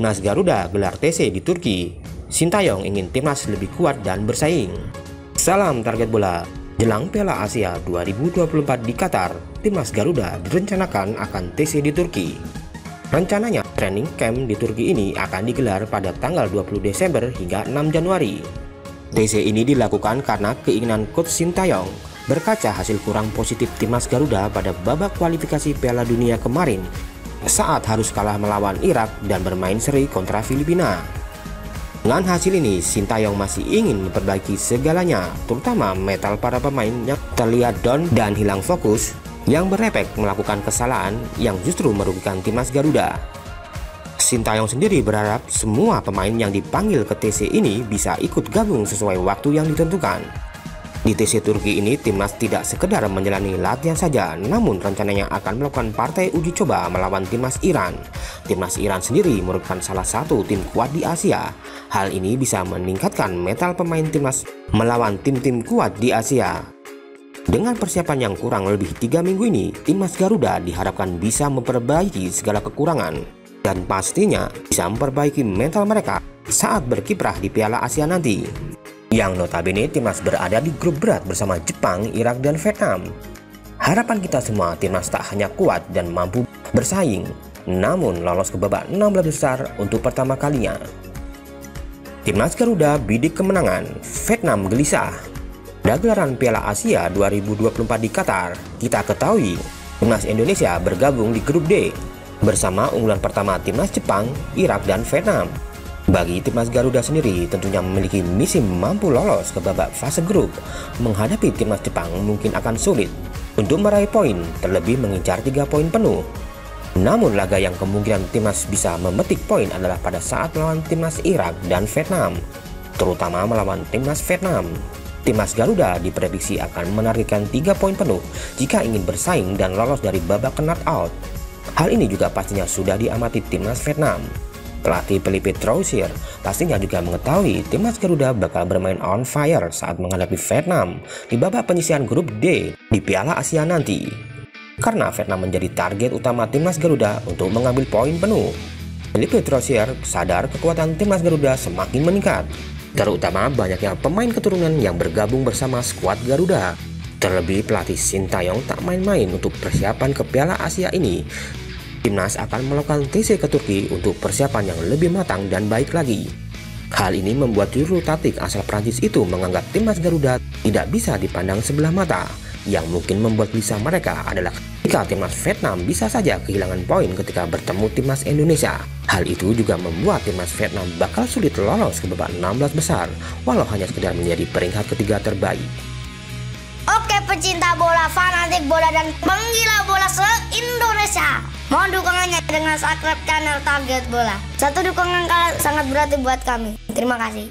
Timnas Garuda gelar TC di Turki. Sintayong ingin timnas lebih kuat dan bersaing. Salam target bola. Jelang Piala Asia 2024 di Qatar, Timnas Garuda direncanakan akan TC di Turki. Rencananya, training camp di Turki ini akan digelar pada tanggal 20 Desember hingga 6 Januari. TC ini dilakukan karena keinginan Coach Sintayong berkaca hasil kurang positif Timnas Garuda pada babak kualifikasi Piala Dunia kemarin saat harus kalah melawan Irak dan bermain seri kontra Filipina. Dengan hasil ini, Sintayong masih ingin memperbaiki segalanya, terutama metal para pemain yang terlihat down dan hilang fokus, yang berefek melakukan kesalahan yang justru merugikan timnas Garuda. Sintayong sendiri berharap semua pemain yang dipanggil ke TC ini bisa ikut gabung sesuai waktu yang ditentukan. Di TC Turki ini, timnas tidak sekedar menjalani latihan saja, namun rencananya akan melakukan partai uji coba melawan timnas Iran. Timnas Iran sendiri merupakan salah satu tim kuat di Asia. Hal ini bisa meningkatkan metal pemain timnas melawan tim-tim kuat di Asia. Dengan persiapan yang kurang lebih tiga minggu ini, timnas Garuda diharapkan bisa memperbaiki segala kekurangan dan pastinya bisa memperbaiki mental mereka saat berkiprah di Piala Asia nanti yang notabene timnas berada di grup berat bersama Jepang, Irak, dan Vietnam. Harapan kita semua timnas tak hanya kuat dan mampu bersaing, namun lolos ke babak 16 besar untuk pertama kalinya. Timnas Garuda bidik kemenangan, Vietnam gelisah. Dagelaran Piala Asia 2024 di Qatar, kita ketahui timnas Indonesia bergabung di grup D bersama unggulan pertama timnas Jepang, Irak, dan Vietnam. Bagi timnas Garuda sendiri tentunya memiliki misi mampu lolos ke babak fase grup. Menghadapi timnas Jepang mungkin akan sulit untuk meraih poin, terlebih mengincar tiga poin penuh. Namun laga yang kemungkinan timnas bisa memetik poin adalah pada saat melawan timnas Irak dan Vietnam, terutama melawan timnas Vietnam. Timnas Garuda diprediksi akan menargetkan tiga poin penuh jika ingin bersaing dan lolos dari babak knockout. Hal ini juga pastinya sudah diamati timnas Vietnam. Pelatih Felipe Troussier pastinya juga mengetahui timnas Garuda bakal bermain on fire saat menghadapi Vietnam di babak penyisian grup D di Piala Asia nanti. Karena Vietnam menjadi target utama timnas Garuda untuk mengambil poin penuh. Felipe Troussier sadar kekuatan timnas Garuda semakin meningkat, terutama banyaknya pemain keturunan yang bergabung bersama skuad Garuda. Terlebih pelatih Sintayong tak main-main untuk persiapan ke Piala Asia ini Timnas akan melakukan TC ke Turki untuk persiapan yang lebih matang dan baik lagi. Hal ini membuat juru taktik asal Prancis itu menganggap timnas Garuda tidak bisa dipandang sebelah mata. Yang mungkin membuat gelisah mereka adalah ketika timnas Vietnam bisa saja kehilangan poin ketika bertemu timnas Indonesia. Hal itu juga membuat timnas Vietnam bakal sulit lolos ke babak 16 besar, walau hanya sekedar menjadi peringkat ketiga terbaik. Oke pecinta bola, fanatik bola, dan penggila bola se-Indonesia. Mohon dukungannya dengan subscribe channel Target Bola. Satu dukungan kalian sangat berarti buat kami. Terima kasih.